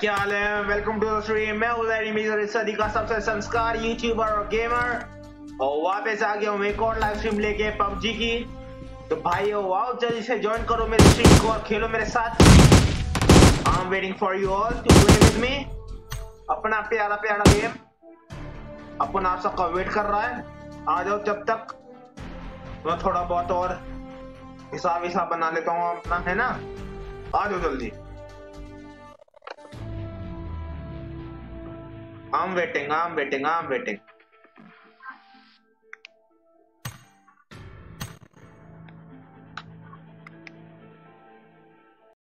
क्या हाल है? Welcome to the stream मैं उदय मेजर सदी का सबसे संस्कार यूट्यूबर और गेमर और वापस आ गया हूँ एक और लाइव स्ट्रीम लेके पबजी की। तो भाई वाओ जल्दी से ज्वाइन करो मेरे स्ट्रीम को और खेलो मेरे साथ। I am waiting for you all to play with me अपना प्यारा प्यारा गेम अपन आप सबका वेट कर रहा है। आ जाओ जब तक। मैं थोड़ा बहुत और हिसाब हिसाब बना लेता हूँ अपना, है ना? आ जाओ जल्दी। I'm waiting, I'm waiting, I'm waiting.